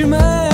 chemin.